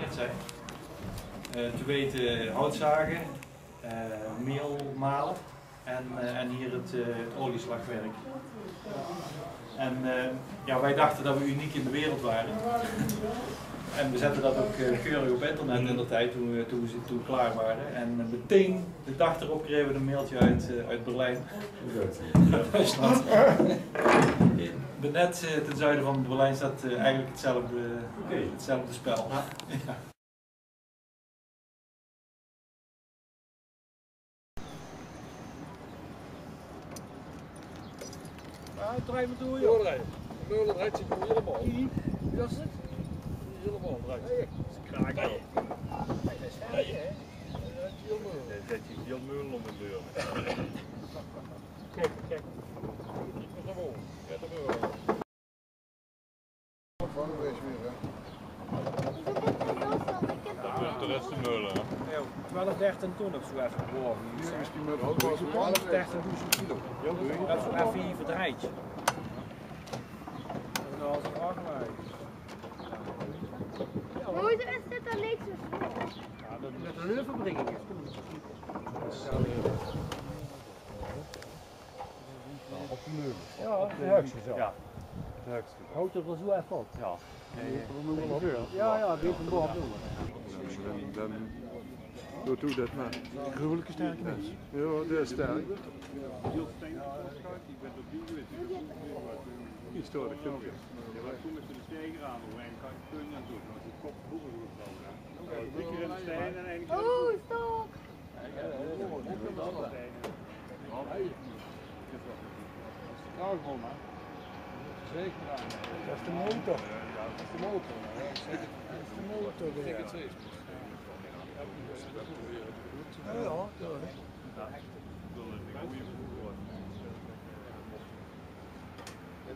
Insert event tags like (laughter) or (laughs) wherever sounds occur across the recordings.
Het zijn. Eh, te weten houtzagen, eh, meel malen en, eh, en hier het eh, olieslagwerk. En eh, ja, wij dachten dat we uniek in de wereld waren. (laughs) En we zetten dat ook eh, keurig op internet in de tijd toen we, toen, we, toen we klaar waren. En eh, meteen de dag erop kregen we een mailtje uit, eh, uit Berlijn. Uit Duitsland. In Benet, eh, ten zuiden van Berlijn, staat eigenlijk hetzelfde, hetzelfde spel. Ja. Ja, me door, joh. Doordraaien. Meulen draait zich door helemaal. Dat is het? Helemaal draait. Nee, kraak. Nee. Nee, hè? Dat is meulen. Nee, zet je heel meulen om de deur. Kijk, kijk. Niet meer gewoon. Kijk, de meulen. De rest de meulen. hè. 12, 13 ton of zo even is die met ook wel 12, 13.000 kilo. Dat is even hier verdraaid. Dat is nou als een. Hoezo is dit dan niet zo snel? Ja, dat is een leurverbringing. op de meubel. Ja, de hoogste zo. Ja. De hoogste. Houdt er wel zo even op. Ja. Ja, ja, dit een boom doen. Dan, doet u dat maar. Gruwelijke sterke mensen. Ja, dat is sterk. Historisch filmpje. Ja, maar toen met de steiger aan overheen kan ik kunnen en doen. Want die kop vroeger goed komen. Drie keer in de steen en één keer stop! Zeker aan. Dat is de motor. Dat is de motor. Dat is de motor weer. Ja, ja,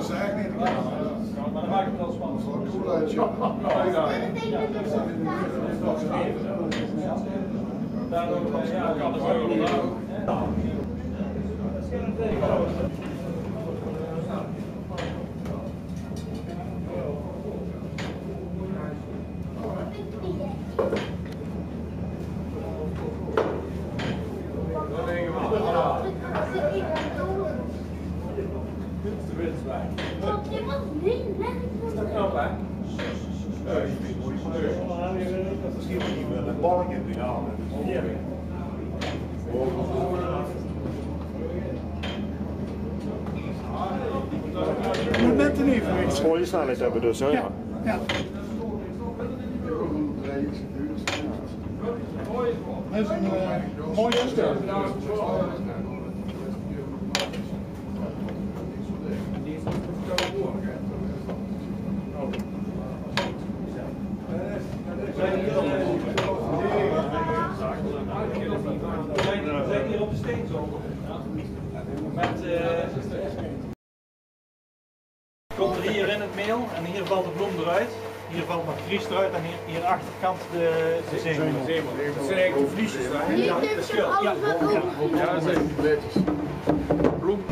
is eigenlijk niet Maar dan maakt het wel spannend. Voor een ja, kan het wel. Ja. Oh, dit was niet lekker. Een balk in de handen. Net een evenwicht. Mooie snelheid hebben dus, hè? Ja. Dat is een uh, mooie stel. We zijn, we de steenzone. Met, eh, komt er hier in het meel en hier valt de bloem eruit. Hier valt nog gries eruit en hier, hier achterkant de, de zeemel. Dat zijn eigenlijk de vliesjes. hè? Hier heeft je alles wat op. Ja, dat zijn die bledjes. Bloem.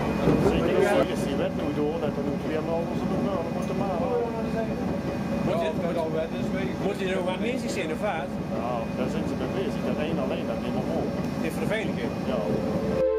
Nu door, dat er weer nog onze meulen moeten maken. Moet je moet al wet, nog aanwezig zijn of wat? Ja, daar zijn ze mee bezig. Dat één alleen, dat niet nog op. Dit voor de veiligheid. Ja.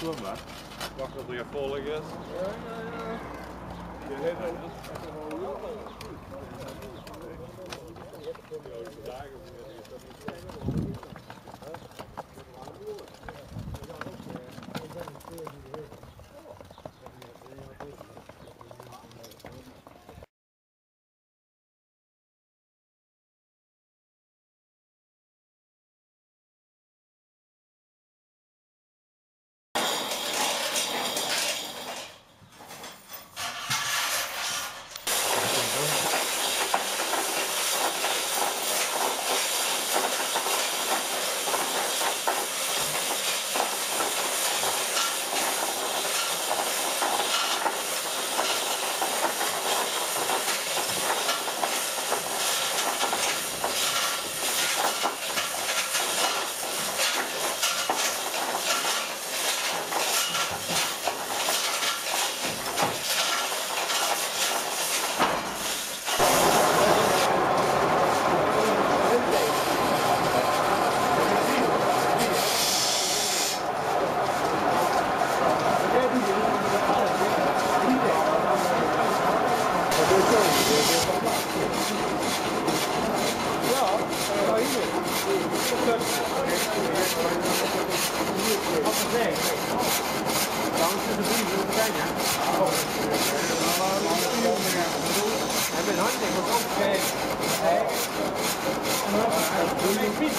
Wel zwemmen. Wacht dat er gaat volgen is. Je hebt